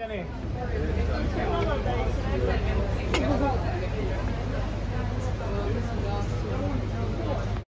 ka na eh.